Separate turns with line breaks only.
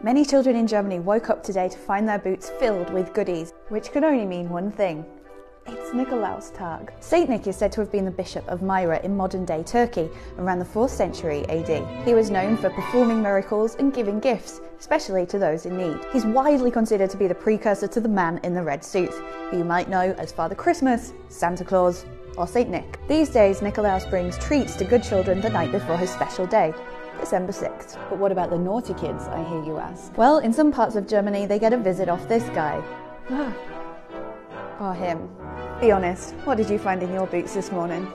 Many children in Germany woke up today to find their boots filled with goodies, which could only mean one thing. It's Nikolaustag. Saint Nick is said to have been the bishop of Myra in modern day Turkey around the 4th century AD. He was known for performing miracles and giving gifts, especially to those in need. He's widely considered to be the precursor to the man in the red suit, who you might know as Father Christmas, Santa Claus, or Saint Nick. These days, Nikolaus brings treats to good children the night before his special day. December 6th. But what about the naughty kids, I hear you ask? Well, in some parts of Germany, they get a visit off this guy. oh, him. Be honest, what did you find in your boots this morning?